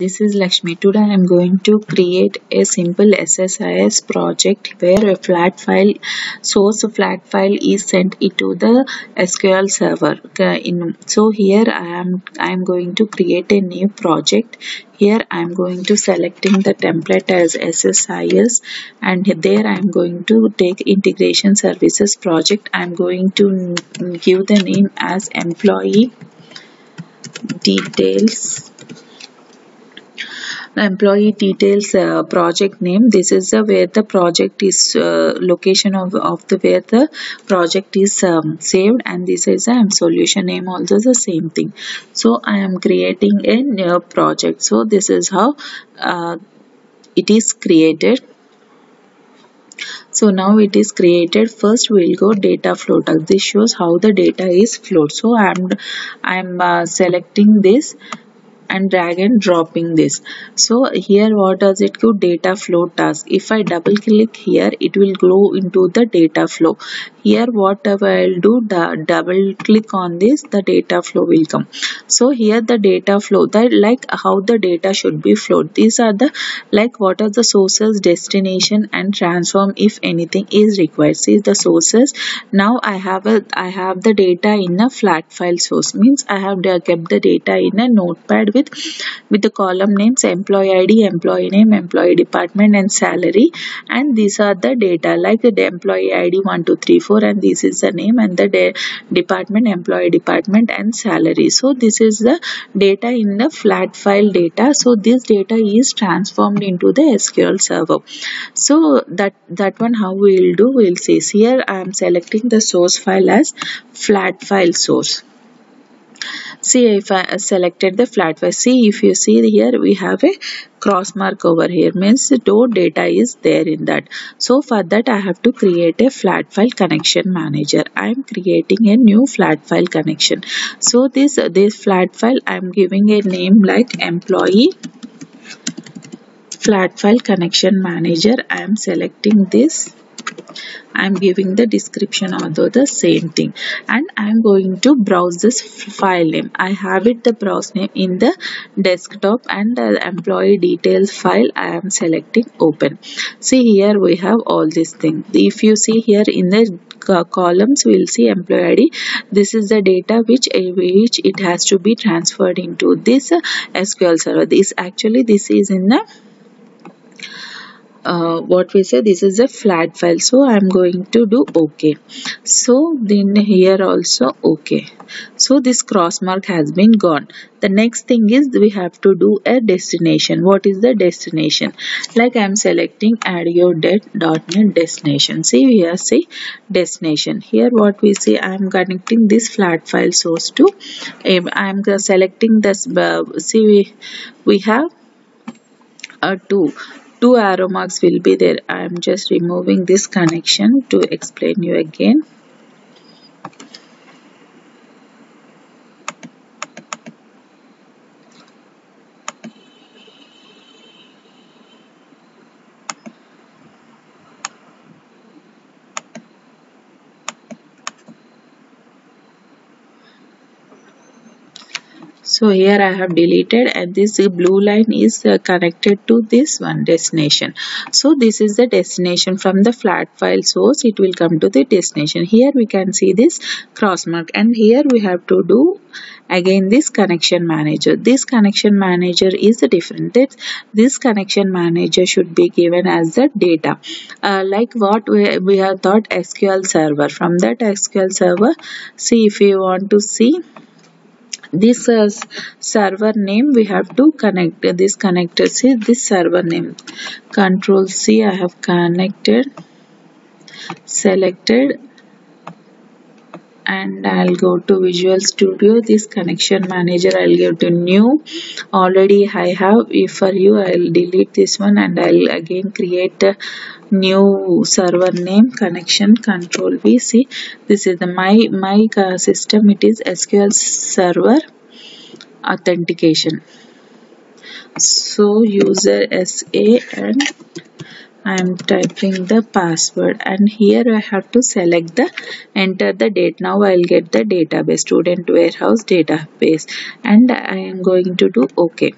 This is Lakshmi. Today I am going to create a simple SSIS project where a flat file, source flat file is sent into the SQL server. So here I am, I am going to create a new project. Here I am going to selecting the template as SSIS and there I am going to take integration services project. I am going to give the name as employee details employee details uh, project name. This is uh, where the project is uh, location of, of the where the project is um, saved. And this is a solution name also the same thing. So i am creating a new project. So this is how uh, it is created. So now it is created. First we'll go data flow this shows how the data is flowed so i'm i'm uh, selecting this and drag and dropping this. So here what does it do? Data flow task. If i double click here it will go into the data flow. Here whatever i'll do the double click on this the data flow will come. So here the data flow that like how the data should be flowed. These are the like what are the sources destination and transform if anything is required. See the sources. Now i have a i have the data in a flat file source. Means i have kept the data in a notepad with with the column names employee id employee name employee department and salary. And these are the data like the employee id 1234 and this is the name and the de department employee department and salary. So this is the data in the flat file data. So this data is transformed into the sql server. So that that one how we will do we'll see. Here i am selecting the source file as flat file source see if I selected the flat file see if you see here we have a cross mark over here. Means no data is there in that. So for that I have to create a flat file connection manager. I am creating a new flat file connection. So this this flat file I am giving a name like employee flat file connection manager. I am selecting this I'm giving the description although the same thing and I'm going to browse this file name. I have it the browse name in the desktop and the employee details file I am selecting open. See here we have all these things. If you see here in the columns we'll see employee id this is the data which which it has to be transferred into this sql server this actually this is in the uh, what we say this is a flat file so i'm going to do okay so then here also okay so this cross mark has been gone. The next thing is we have to do a destination. What is the destination? Like i'm selecting ADO.NET destination. See here see destination. Here what we see i'm connecting this flat file source to i'm selecting this uh, see we, we have a uh, two arrow marks will be there. I am just removing this connection to explain you again so here I have deleted and this blue line is uh, connected to this one destination. So this is the destination from the flat file source. It will come to the destination. Here we can see this cross mark and here we have to do again this connection manager. This connection manager is a different. It's, this connection manager should be given as the data. Uh, like what we, we have thought SQL server. From that SQL server see if you want to see this uh, server name. We have to connect this connector see this server name. Control C I have connected selected and I'll go to Visual Studio. This connection manager I'll give to new. Already I have. If for you I'll delete this one and I'll again create a new server name connection control V see this is the my my uh, system. It is SQL server authentication. So user SA and I am typing the password and here I have to select the enter the date. Now I'll get the database student warehouse database. And I am going to do OK.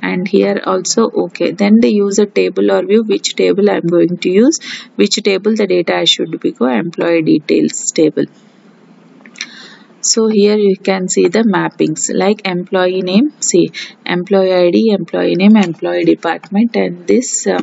And here also okay then the user table or view which table i'm going to use which table the data should be go employee details table. So here you can see the mappings like employee name see employee id employee name employee department and this uh,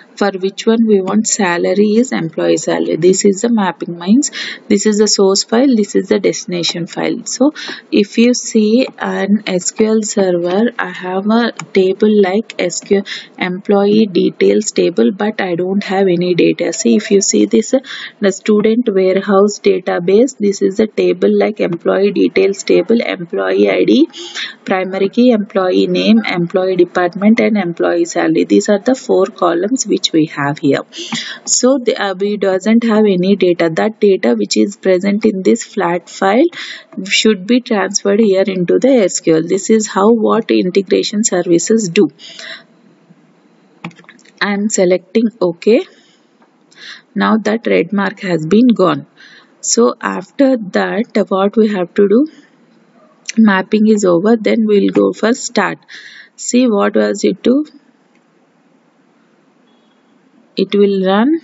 for which one we want salary is employee salary. This is the mapping means this is the source file. This is the destination file. So if you see an sql server i have a table like sql employee details table but i don't have any data. See if you see this the student warehouse database this is the table like employee details table employee id primary key employee name employee department and employee salary. These are the four columns which we have here. So the, uh, we doesn't have any data. That data which is present in this flat file should be transferred here into the SQL this is how what integration services do. I'm selecting OK. Now that red mark has been gone. So after that what we have to do? Mapping is over. Then we'll go for start. See what was it to it will run.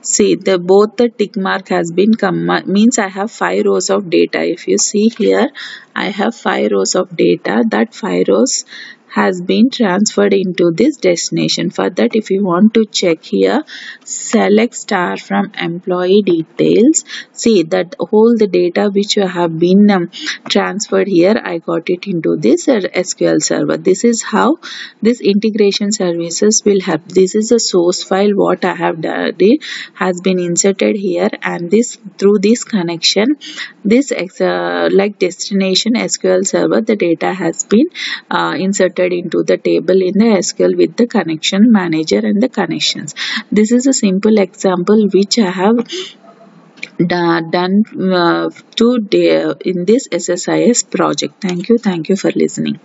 See the both the tick mark has been come. Means I have five rows of data. If you see here I have five rows of data. That five rows has been transferred into this destination. For that if you want to check here select star from employee details. See that all the data which have been um, transferred here I got it into this uh, SQL server. This is how this integration services will help. This is a source file what I have done has been inserted here and this through this connection this uh, like destination SQL server the data has been uh, inserted into the table in the SQL with the connection manager and the connections. This is a simple example which I have done uh, today in this SSIS project. Thank you. Thank you for listening.